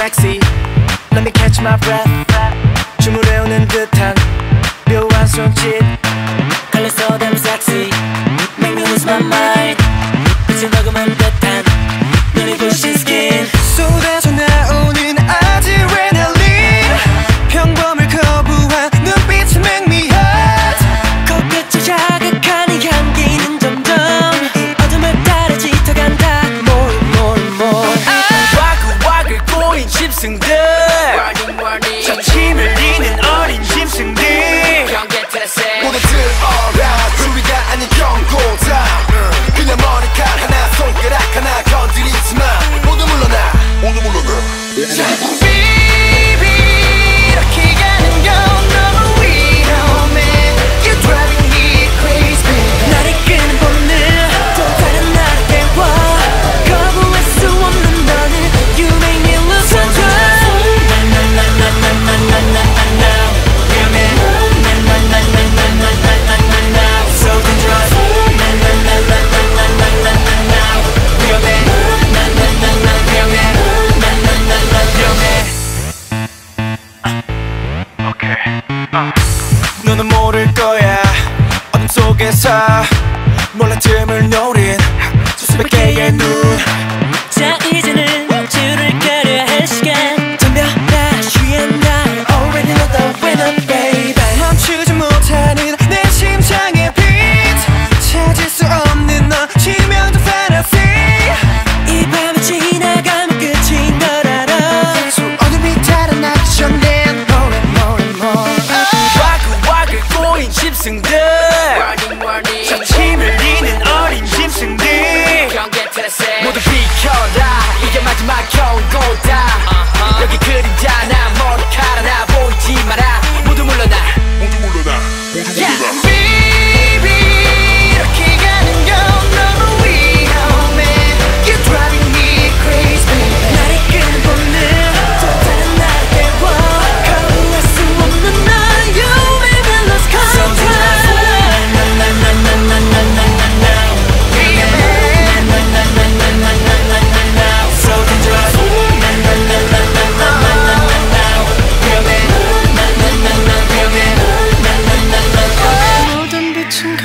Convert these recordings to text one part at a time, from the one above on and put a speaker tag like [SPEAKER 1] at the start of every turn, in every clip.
[SPEAKER 1] sexy Let me catch my breath. 주무레우는 듯한 묘한 손짓. 모를 거야. 어둠 속에서 몰라 틈을 노린 수백 개의 눈.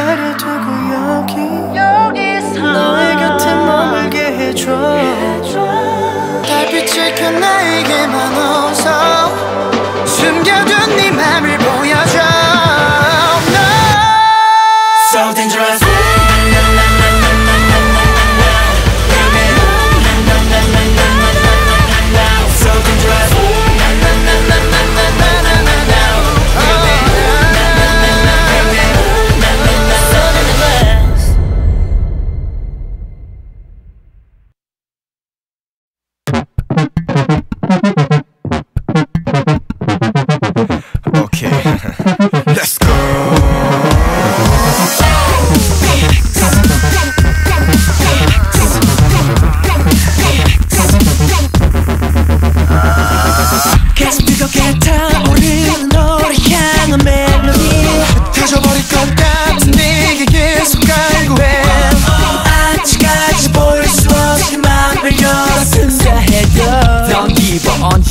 [SPEAKER 1] 자리에 두고 여기 여기서 너의 곁에 머물게 해줘, 해줘. 달빛을 켜 그 나에게만 어서 숨겨둔 네 맘을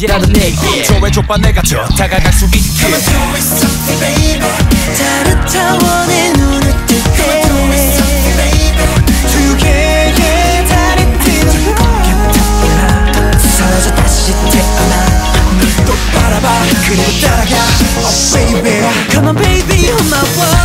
[SPEAKER 1] 이라는 내게
[SPEAKER 2] 조회 좁아 내가 저 다가갈 수 있게 Come on do it something baby
[SPEAKER 1] 다른 차원의 눈을 뜰때 Come on do it something baby 두 개의 다른 틈을 깨달아 사라져 다시 태어나 또 바라봐 그리고 따라가 Oh baby Come on baby on my
[SPEAKER 2] way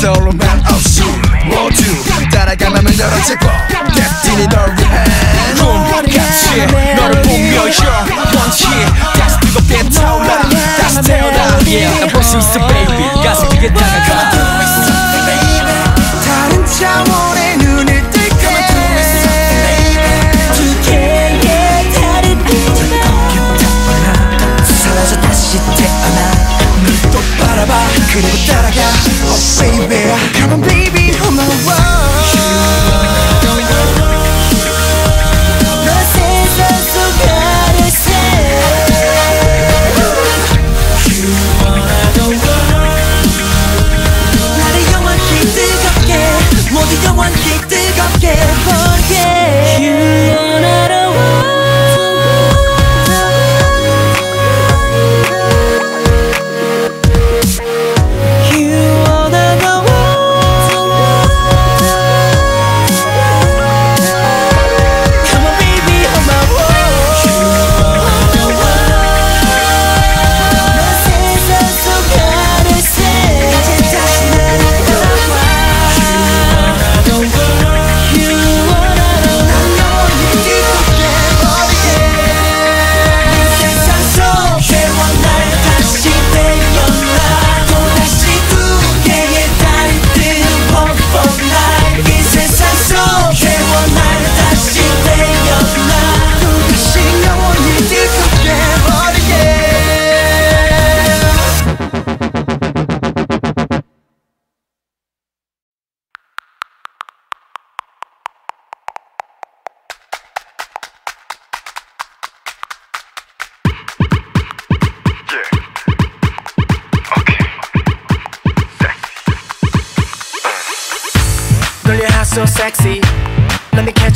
[SPEAKER 2] 솔로만 없이 모두 따라가면 너를 찍고 Destiny 널 위한
[SPEAKER 1] 꿈같이
[SPEAKER 2] 너를 보며
[SPEAKER 1] 영원히 다시 뜨겁게 타올라 다시 태어나. 난볼수 있어 baby. 가슴 다가가. 다른 차원의 눈을 뜰게 사라져 다시 태어나. 그리고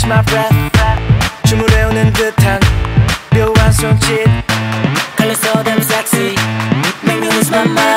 [SPEAKER 1] catch my breath 주물해오는 듯한 묘한 손짓 Colors so damn sexy Make me lose my mind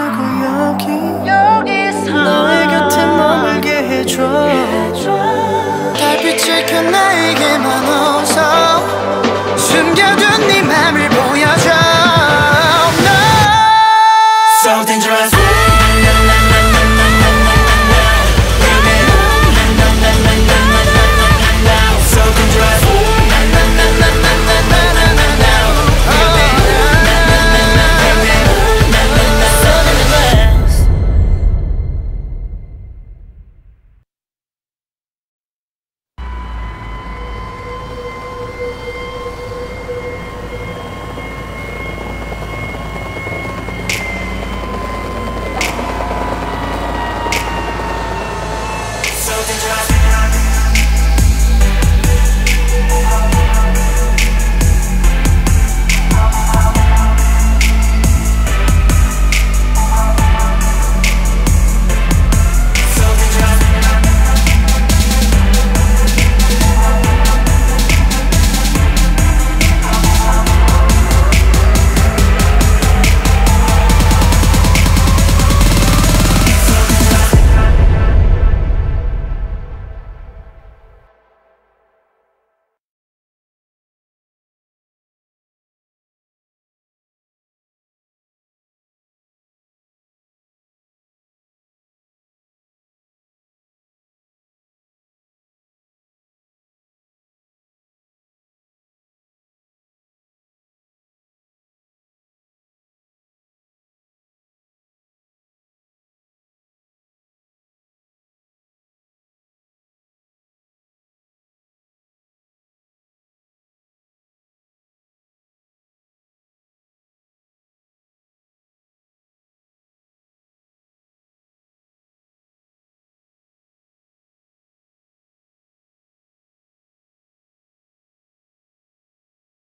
[SPEAKER 1] 자꾸 여기 여기서 너의 곁에 머물게 해줘, 해줘. 달빛을 켜 나에게만 어서 숨겨둔 네 맘을 보여